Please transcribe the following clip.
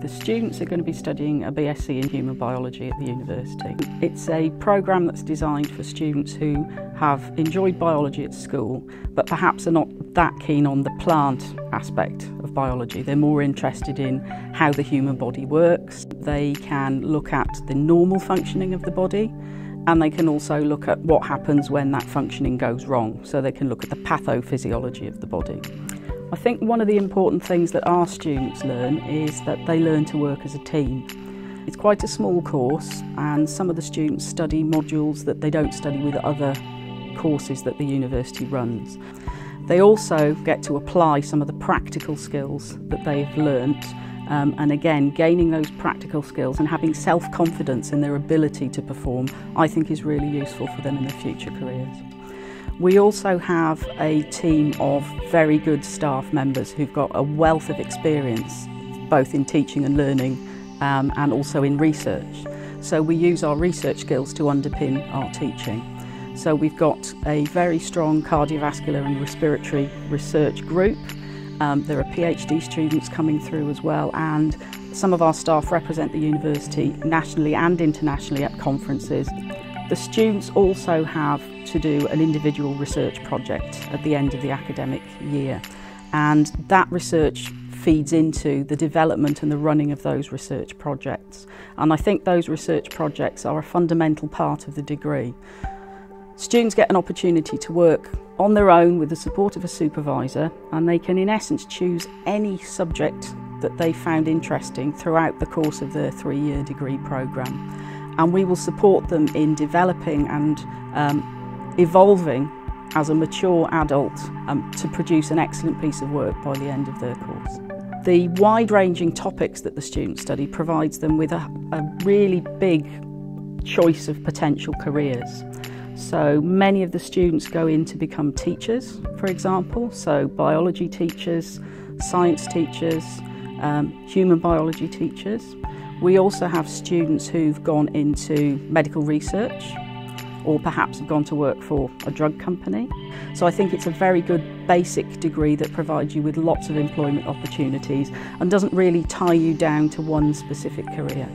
The students are going to be studying a BSc in Human Biology at the university. It's a programme that's designed for students who have enjoyed biology at school but perhaps are not that keen on the plant aspect of biology. They're more interested in how the human body works. They can look at the normal functioning of the body and they can also look at what happens when that functioning goes wrong. So they can look at the pathophysiology of the body. I think one of the important things that our students learn is that they learn to work as a team. It's quite a small course and some of the students study modules that they don't study with other courses that the university runs. They also get to apply some of the practical skills that they've learnt um, and again gaining those practical skills and having self-confidence in their ability to perform I think is really useful for them in their future careers. We also have a team of very good staff members who've got a wealth of experience both in teaching and learning um, and also in research. So we use our research skills to underpin our teaching. So we've got a very strong cardiovascular and respiratory research group. Um, there are PhD students coming through as well and some of our staff represent the university nationally and internationally at conferences. The students also have to do an individual research project at the end of the academic year. And that research feeds into the development and the running of those research projects. And I think those research projects are a fundamental part of the degree. Students get an opportunity to work on their own with the support of a supervisor and they can in essence choose any subject that they found interesting throughout the course of their three-year degree programme and we will support them in developing and um, evolving as a mature adult um, to produce an excellent piece of work by the end of their course. The wide-ranging topics that the students study provides them with a, a really big choice of potential careers. So many of the students go in to become teachers, for example, so biology teachers, science teachers, um, human biology teachers. We also have students who've gone into medical research or perhaps have gone to work for a drug company. So I think it's a very good basic degree that provides you with lots of employment opportunities and doesn't really tie you down to one specific career.